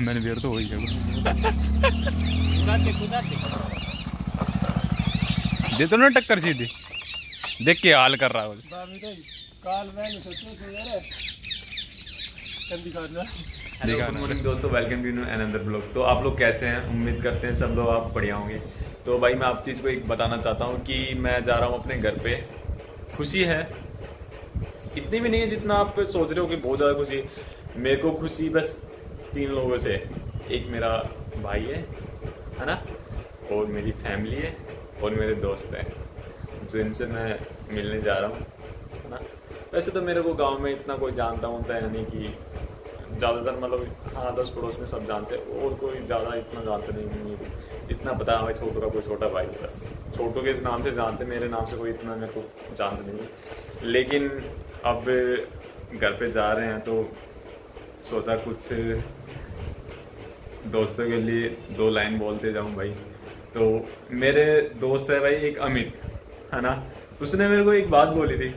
मैंने बियर तो वही है दे तो ना टक्कर सीधी। देख के हाल कर रहा है हेलो गुड मॉर्निंग दोस्तों वेलकम टू अनदर ब्लॉग तो आप लोग कैसे हैं? उम्मीद करते हैं सब लोग आप बढ़िया होंगे। तो भाई मैं आप चीज़ को एक बताना चाहता हूँ कि मैं जा रहा हूँ अपने घर पे। खुशी है। इतनी भी नहीं है जितना आप सोच रहे हो कि बहुत ज़्यादा खुशी। है मेरे को खुशी बस तीन लोगों से। एक मेरा भाई है है ना? और मेरी फैमिली है, और मेरे दोस्त हैं जिनसे मैं मिलने जा रहा हूँ, है ना? वैसे तो मेरे को गाँव में इतना कोई जानता होता है यानी कि ज़्यादातर मतलब हाँ दस पड़ोस में सब जानते हैं, और कोई ज़्यादा इतना जानते नहीं इतना पता है, छोटू का कोई छोटा भाई, बस। छोटू के इस नाम से जानते, मेरे नाम से कोई इतना मेरे को जानते नहीं लेकिन अब घर पे जा रहे हैं तो सोचा कुछ दोस्तों के लिए दो लाइन बोलते जाऊँ भाई। तो मेरे दोस्त है भाई एक अमित, है ना? उसने मेरे को एक बात बोली थी।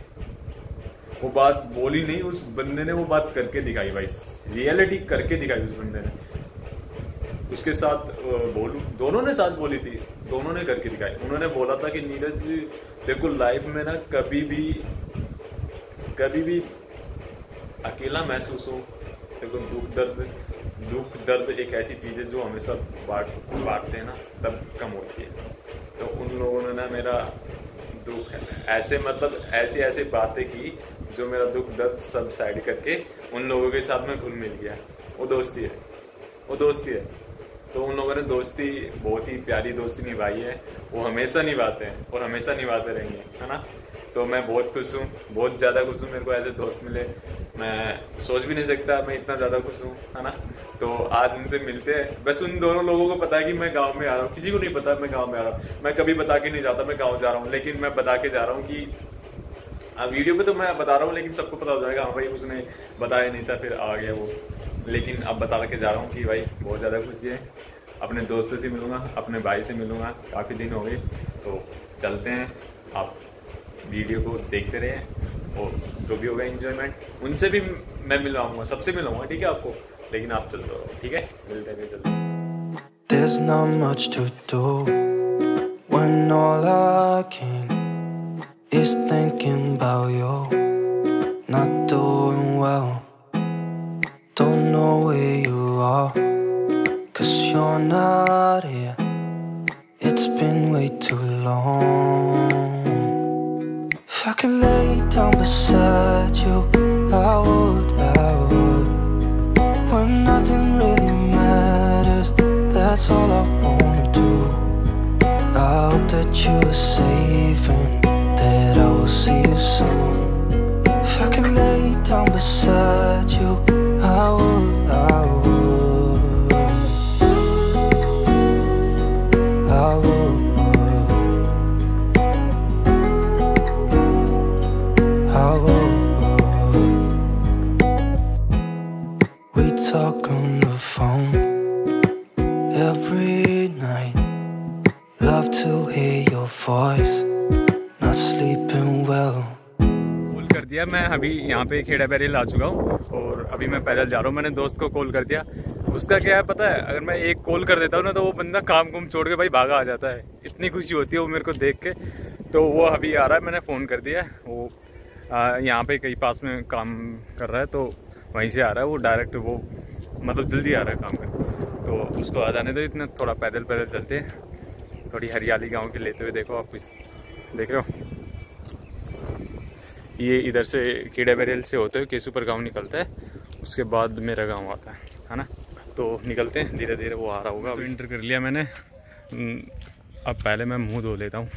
वो बात बोली नहीं, उस बंदे ने वो बात करके दिखाई भाई। रियलिटी करके दिखाई उस बंदे ने। उसके साथ बोलू, दोनों ने साथ बोली थी। दोनों ने करके दिखाई। उन्होंने बोला था कि नीरज, देखो लाइफ में ना कभी भी कभी भी अकेला महसूस हो देखो दुख दर्द दुख दर्द एक ऐसी चीज़ है जो हमेशा बांट, बांटते हैं ना, तब कम होती है। तो उन लोगों ने ना मेरा दुख, ऐसे मतलब ऐसी ऐसी बातें की जो मेरा दुख, दर्द सब साइड करके उन लोगों के साथ में घुल मिल गया। वो दोस्ती है, वो दोस्ती है। तो उन लोगों ने दोस्ती, बहुत ही प्यारी दोस्ती निभाई है। वो हमेशा निभाते हैं और हमेशा निभाते रहेंगे, है ना? तो मैं बहुत खुश हूँ, बहुत ज़्यादा खुश हूँ मेरे को ऐसे दोस्त मिले। मैं सोच भी नहीं सकता मैं इतना ज़्यादा खुश हूँ, है ना? तो आज उनसे मिलते हैं। बस उन दोनों लोगों को पता है कि मैं गाँव में आ रहा हूँ। किसी को नहीं पता मैं गाँव में आ रहा हूँ। मैं कभी बता के नहीं जाता, मैं गाँव जा रहा हूँ। लेकिन मैं बता के जा रहा हूँ कि हाँ वीडियो पे तो मैं बता रहा हूँ, लेकिन सबको पता हो जाएगा हाँ भाई उसने बताया नहीं था, फिर आ गया वो। लेकिन अब बता के जा रहा हूँ कि भाई बहुत ज़्यादा खुशी है। अपने दोस्तों से मिलूँगा, अपने भाई से मिलूँगा, काफ़ी दिन हो गए। तो चलते हैं, आप वीडियो को देखते रहे और जो भी होगा इंजॉयमेंट उनसे भी मैं मिलवाऊँगा, सबसे मिलूँगा ठीक है आपको? लेकिन आप चलते रहो, ठीक है? मिलते हैं, चलते There's not much to do when all I can is thinking about you. Not doing well, don't know where you are, cause you're not here. It's been way too long. If I could lay down beside you, i would i would. We talk on the phone every night. Love to hear your voice. दिया। मैं अभी यहाँ पे Kheda burial आ चुका हूँ और अभी मैं पैदल जा रहा हूँ। मैंने दोस्त को कॉल कर दिया। उसका क्या है पता है? अगर मैं एक कॉल कर देता हूँ ना तो वो बंदा काम कुम छोड़ के भाई भागा आ जाता है। इतनी खुशी होती है वो मेरे को देख के। तो वो अभी आ रहा है, मैंने फ़ोन कर दिया। वो यहाँ पे कहीं पास में काम कर रहा है तो वहीं से आ रहा है। वो डायरेक्ट वो मतलब जल्दी आ रहा है काम कर तो उसको आ जाने दो, इतना थोड़ा पैदल पैदल चलते हैं। थोड़ी हरियाली गाँव की लेते हुए देखो आप देख रहे हो। ये इधर से कीड़ा बैरियल से होते हुए केसूपर गाँव निकलता है। उसके बाद मेरा गाँव आता है है ना? तो निकलते हैं धीरे धीरे वो आ रहा होगा। तो इंटर कर लिया मैंने। हम्म, अब पहले मैं मुँह धो लेता हूँ।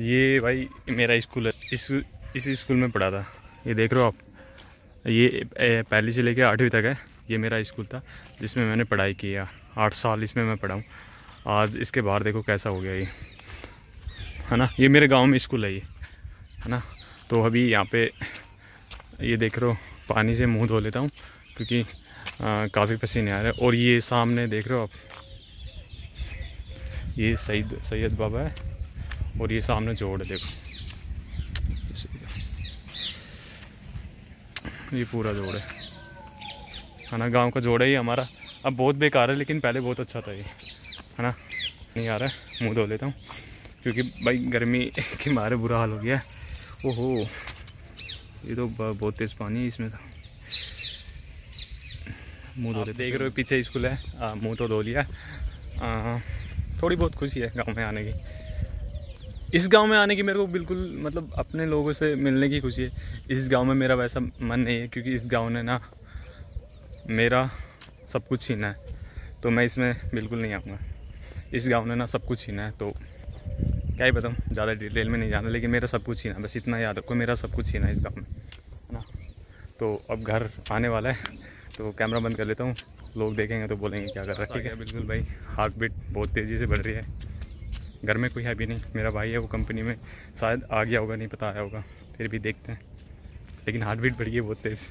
ये भाई मेरा स्कूल है। इस इस स्कूल में पढ़ा था। ये देख रहे हो आप? ये पहली से लेकर आठवीं तक है। ये मेरा स्कूल था जिसमें मैंने पढ़ाई किया आठ साल इसमें मैं पढ़ा हूँ। आज इसके बाहर देखो कैसा हो गया ये। है ना? ये मेरे गाँव में स्कूल है ये। है ना? तो अभी यहाँ पे ये देख रहे हो, पानी से मुँह धो लेता हूँ, क्योंकि काफ़ी पसीने आ रहे हैं। और ये सामने देख रहे हो आप, ये सईद, सैयद बाबा है, और ये सामने जोड़ है, देखो। ये पूरा जोड़ है। है ना, गाँव का जोड़ है ये हमारा। अब बहुत बेकार है, लेकिन पहले बहुत अच्छा था ये। है ना? नहीं आ रहा है, मुँह धो लेता हूँ, क्योंकि भाई, गर्मी के मारे बुरा हाल हो गया है। ओहो। ये तो बहुत तेज़ पानी है इसमें था। मुँह धो देख रहे हो पीछे स्कूल है। मुँह तो धो लिया। आ, थोड़ी बहुत खुशी है गाँव में आने की। इस गाँव में आने की मेरे को बिल्कुल मतलब अपने लोगों से मिलने की खुशी है। इस गाँव में मेरा वैसा मन नहीं है क्योंकि इस गाँव ने ना मेरा सब कुछ छीना है। तो मैं इसमें बिल्कुल नहीं आऊँगा। इस गाँव ने ना सब कुछ छीना है तो क्या ही बताऊँ ज़्यादा डिटेल में नहीं जाना लेकिन मेरा सब कुछ छीना बस इतना याद रखो मेरा सब कुछ छीना है इस गाँव में है ना? तो अब घर आने वाला है तो कैमरा बंद कर लेता हूँ लोग देखेंगे तो बोलेंगे क्या कर रहा है ठीक है? बिल्कुल भाई। हार्ट बीट बहुत तेज़ी से बढ़ रही है। घर में कोई है भी नहीं मेरा भाई है वो कंपनी में शायद आ गया होगा नहीं पता आया होगा फिर भी देखते हैं। लेकिन हार्ट बीट बढ़ गई है बहुत तेज़।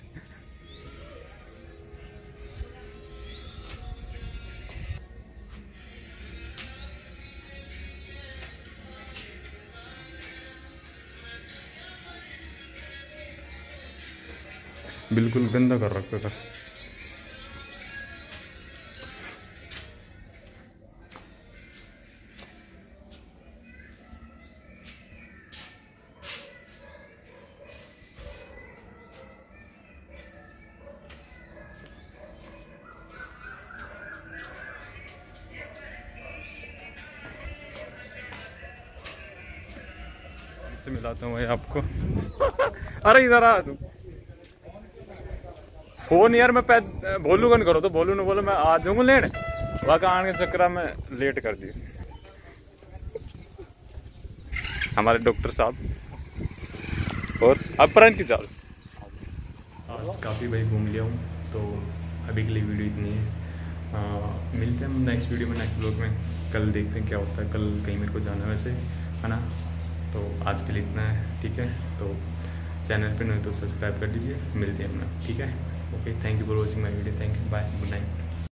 बिल्कुल गंदा कर रखा था। मिलाता हूँ भाई आपको। अरे इधर आ तू। फ़ोन यार मैं भोलू कन करो तो भोलू ने बोला मैं आ जाऊँगा लेट। वहाँ का आने के चक्कर में लेट कर दी हमारे डॉक्टर साहब। और अब प्रण की चाल। आज काफ़ी भाई घूम लिया हूँ तो अभी के लिए वीडियो इतनी है। आ, मिलते हैं हम नेक्स्ट वीडियो में नेक्स्ट ब्लॉग में। कल देखते हैं क्या होता है कल कहीं मेरे को जाना है वैसे है ना? तो आज के लिए इतना है ठीक है? तो चैनल पे नहीं तो सब्सक्राइब कर लीजिए मिलते हैं अपना ठीक है? okay thank you for watching my video. Thank you. Bye. Good night.